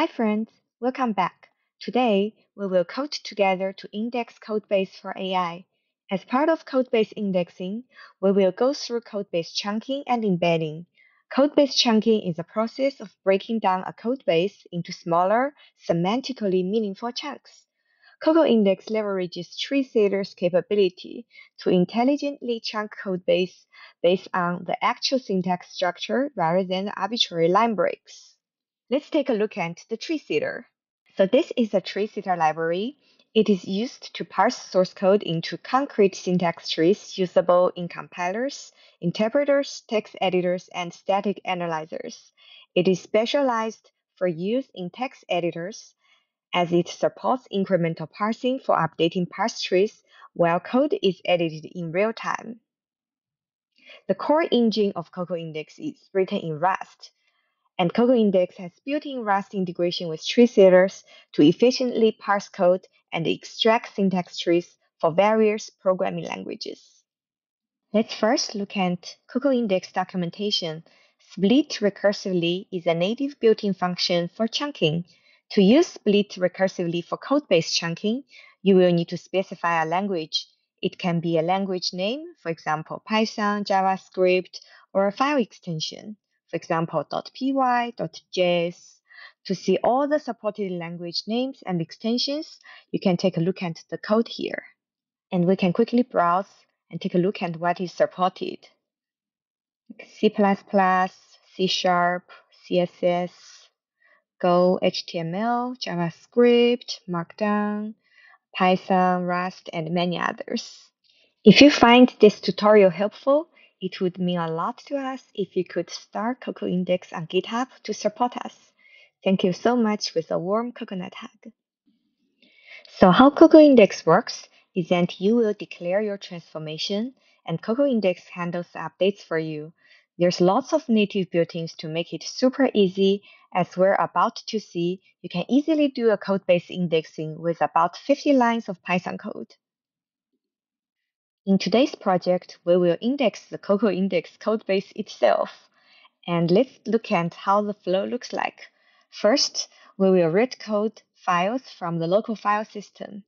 Hi friends, welcome back. Today, we will code together to index Codebase for AI. As part of Codebase indexing, we will go through Codebase chunking and embedding. Codebase chunking is a process of breaking down a codebase into smaller, semantically meaningful chunks. CocoIndex leverages Tree-sitter's capability to intelligently chunk codebase based on the actual syntax structure rather than arbitrary line breaks. Let's take a look at the Tree-sitter. So this is a Tree-sitter library. It is used to parse source code into concrete syntax trees usable in compilers, interpreters, text editors, and static analyzers. It is specialized for use in text editors as it supports incremental parsing for updating parse trees while code is edited in real time. The core engine of CocoIndex is written in Rust, and CocoIndex has built-in Rust integration with tree sitters to efficiently parse code and extract syntax trees for various programming languages. Let's first look at CocoIndex documentation. Split recursively is a native built-in function for chunking. To use split recursively for code-based chunking, you will need to specify a language. It can be a language name, for example, Python, JavaScript, or a file extension for example, .py, .js. To see all the supported language names and extensions, you can take a look at the code here. And we can quickly browse and take a look at what is supported. C++, C Sharp, CSS, Go, HTML, JavaScript, Markdown, Python, Rust, and many others. If you find this tutorial helpful, it would mean a lot to us if you could start CocoIndex on GitHub to support us. Thank you so much with a warm coconut hug. So how CocoIndex works is that you will declare your transformation and CocoIndex handles updates for you. There's lots of native built-ins to make it super easy. As we're about to see, you can easily do a code-based indexing with about 50 lines of Python code. In today's project, we will index the CocoIndex codebase itself. And let's look at how the flow looks like. First, we will read code files from the local file system.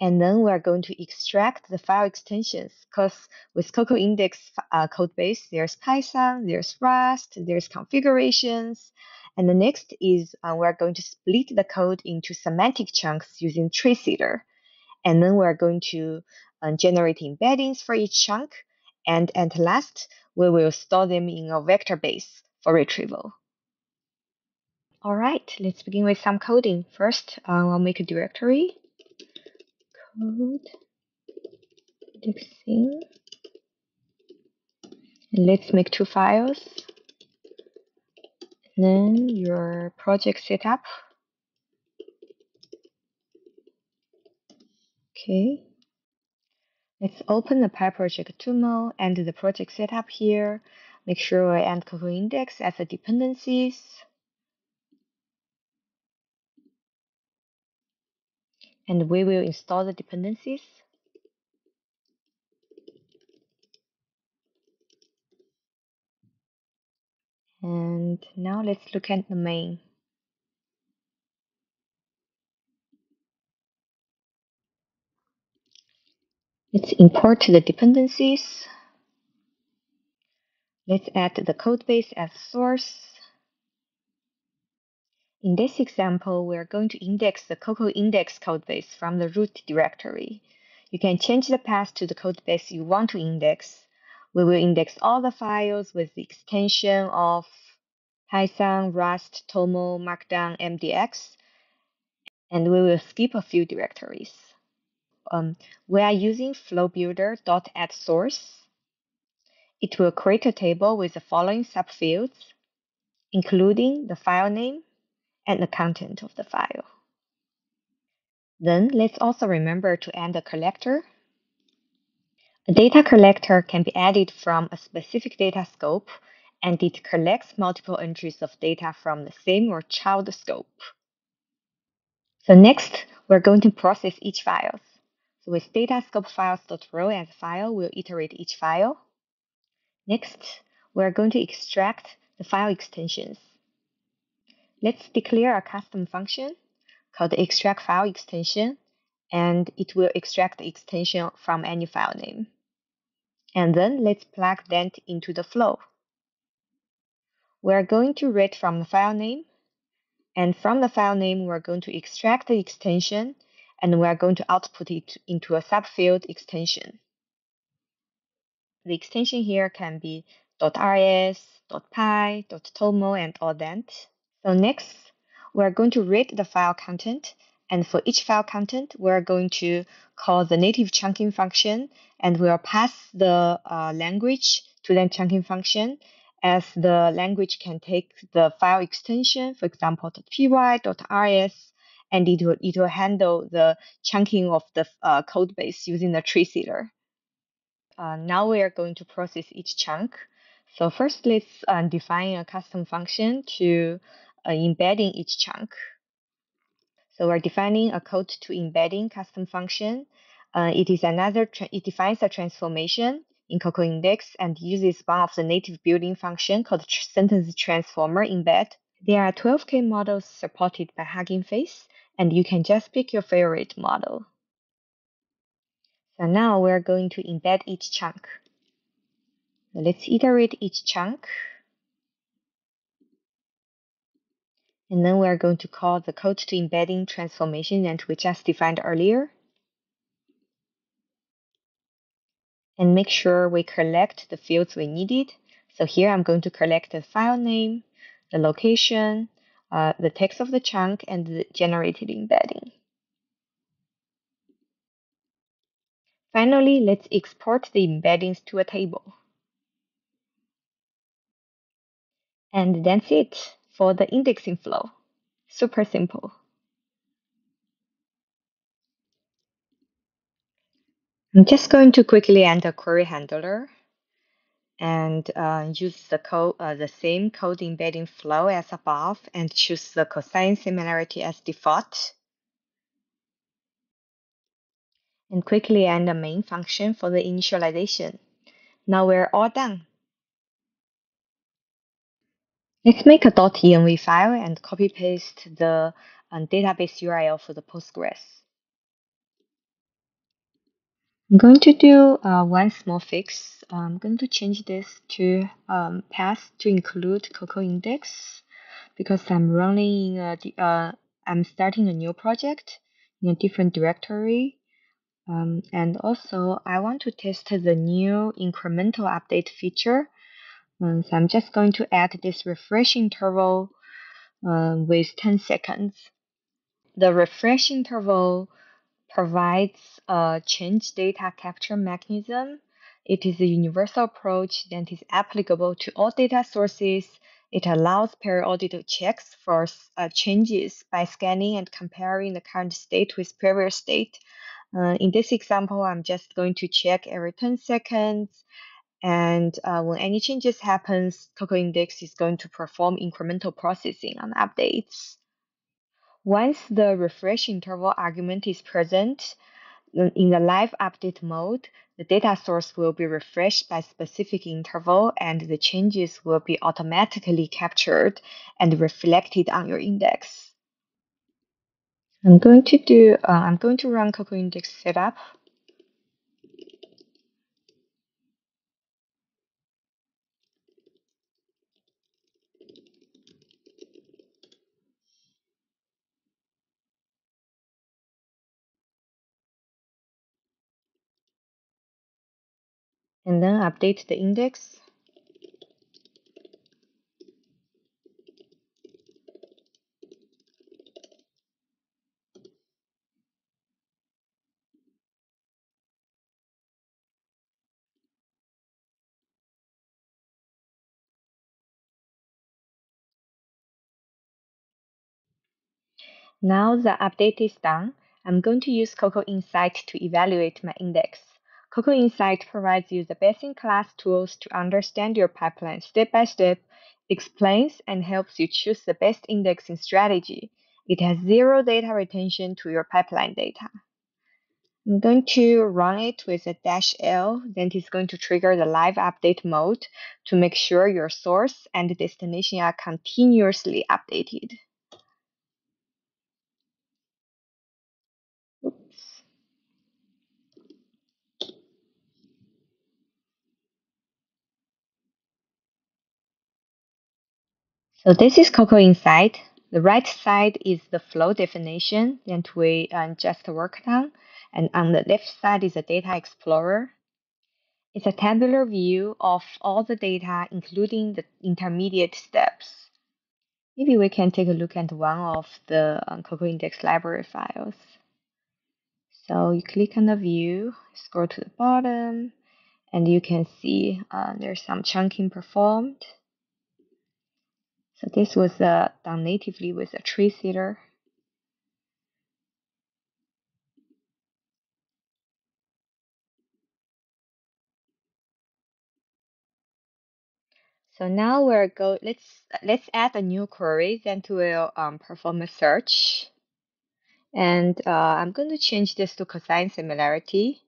And then we're going to extract the file extensions because with CocoIndex uh, codebase, there's Python, there's Rust, there's configurations. And the next is uh, we're going to split the code into semantic chunks using Tree-sitter. And then we're going to and generate embeddings for each chunk. And at last, we will store them in a vector base for retrieval. All right, let's begin with some coding. First, uh, I'll make a directory. Code indexing. And let's make two files. And then your project setup. Okay. Let's open the PyProject TOML and the project setup here. Make sure I add CocoIndex as the dependencies. And we will install the dependencies. And now let's look at the main. Let's import the dependencies. Let's add the codebase as source. In this example, we're going to index the CocoIndex codebase from the root directory. You can change the path to the codebase you want to index. We will index all the files with the extension of Python, Rust, TOML, Markdown, MDX, and we will skip a few directories um, we are using flowbuilder.addSource. It will create a table with the following subfields, including the file name and the content of the file. Then let's also remember to add a collector. A data collector can be added from a specific data scope, and it collects multiple entries of data from the same or child scope. So next, we're going to process each file. So with data scope files.row as a file, we'll iterate each file. Next, we're going to extract the file extensions. Let's declare a custom function called extract file extension, and it will extract the extension from any file name. And then let's plug that into the flow. We're going to read from the file name, and from the file name, we're going to extract the extension, and we're going to output it into a subfield extension. The extension here can be .rs, .py, .toml, and all that. So next, we're going to read the file content. And for each file content, we're going to call the native chunking function, and we'll pass the uh, language to that chunking function as the language can take the file extension, for example, .py, .rs, and it will, it will handle the chunking of the uh, code base using the Tree-sitter. Uh, now we are going to process each chunk. So first, let's uh, define a custom function to uh, embedding each chunk. So we're defining a code to embedding custom function. Uh, it is another, it defines a transformation in CocoIndex and uses one of the native building function called sentence transformer embed. There are 12K models supported by Hugging Face, and you can just pick your favorite model. So now we're going to embed each chunk. So let's iterate each chunk. And then we're going to call the code to embedding transformation that we just defined earlier. And make sure we collect the fields we needed. So here I'm going to collect the file name, the location, uh, the text of the chunk, and the generated embedding. Finally, let's export the embeddings to a table. And that's it for the indexing flow. Super simple. I'm just going to quickly enter query handler and uh, use the code, uh, the same code embedding flow as above and choose the cosine similarity as default. And quickly end the main function for the initialization. Now we're all done. Let's make a .env file and copy paste the um, database URL for the Postgres. I'm going to do uh, one small fix. I'm going to change this to um, path to include CocoIndex because I'm running, a, uh, I'm starting a new project in a different directory. Um, and also I want to test the new incremental update feature um, so I'm just going to add this refresh interval uh, with 10 seconds. The refresh interval provides a change data capture mechanism. It is a universal approach that is applicable to all data sources. It allows periodic checks for uh, changes by scanning and comparing the current state with previous state. Uh, in this example, I'm just going to check every 10 seconds and uh, when any changes happens, CocoIndex is going to perform incremental processing on updates. Once the refresh interval argument is present, in the live update mode, the data source will be refreshed by specific interval and the changes will be automatically captured and reflected on your index. I'm going to do, uh, I'm going to run CocoIndex setup and then update the index. Now the update is done, I'm going to use CocoInsight to evaluate my index. CocoInsight provides you the best-in-class tools to understand your pipeline step by step, explains and helps you choose the best indexing strategy. It has zero data retention to your pipeline data. I'm going to run it with a dash L, then it's going to trigger the live update mode to make sure your source and destination are continuously updated. So this is CocoInsight. The right side is the flow definition that we uh, just worked on. And on the left side is the Data Explorer. It's a tabular view of all the data, including the intermediate steps. Maybe we can take a look at one of the um, CocoIndex library files. So you click on the view, scroll to the bottom, and you can see uh, there's some chunking performed. So this was uh, done natively with a Tree-sitter. So now we're go. Let's let's add a new query. Then we'll um, perform a search, and uh, I'm going to change this to cosine similarity.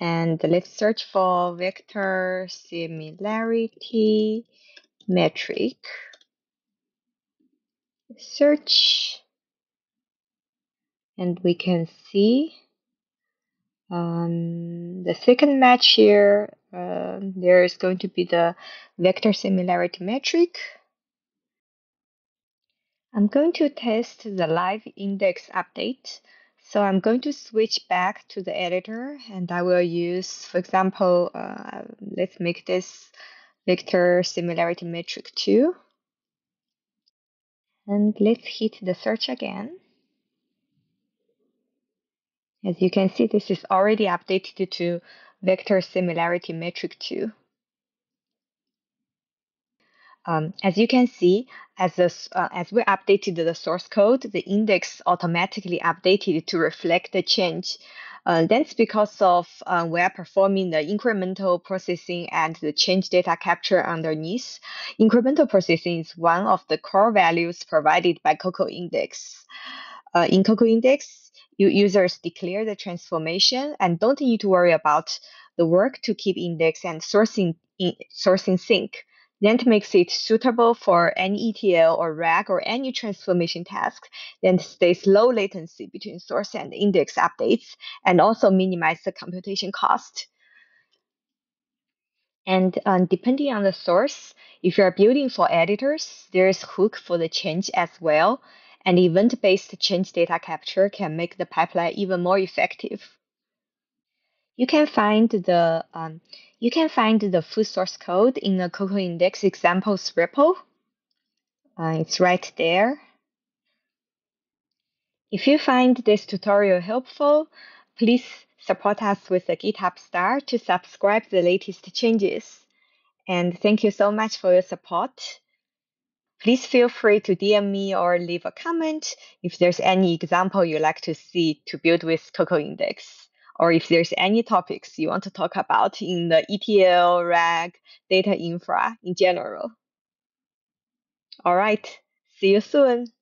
And let's search for vector similarity metric. Search, and we can see um, the second match here, uh, there is going to be the vector similarity metric. I'm going to test the live index update. So I'm going to switch back to the editor and I will use, for example, uh, let's make this vector similarity metric 2. And let's hit the search again. As you can see, this is already updated to vector similarity metric 2. Um, as you can see, as, uh, as we updated the source code, the index automatically updated to reflect the change. Uh, that's because of uh, we are performing the incremental processing and the change data capture underneath. Incremental processing is one of the core values provided by CocoIndex. Uh, in CocoIndex, users declare the transformation and don't need to worry about the work to keep index and sourcing in, sourcing sync. That makes it suitable for any ETL or RAG or any transformation task that stays low latency between source and index updates and also minimize the computation cost. And um, depending on the source, if you're building for editors, there's hook for the change as well and event-based change data capture can make the pipeline even more effective. You can find the um, you can find the full source code in the CocoIndex examples repo. Uh, it's right there. If you find this tutorial helpful, please support us with a GitHub star to subscribe the latest changes. And thank you so much for your support. Please feel free to DM me or leave a comment if there's any example you'd like to see to build with CocoIndex, or if there's any topics you want to talk about in the ETL, RAG, data infra in general. All right, see you soon.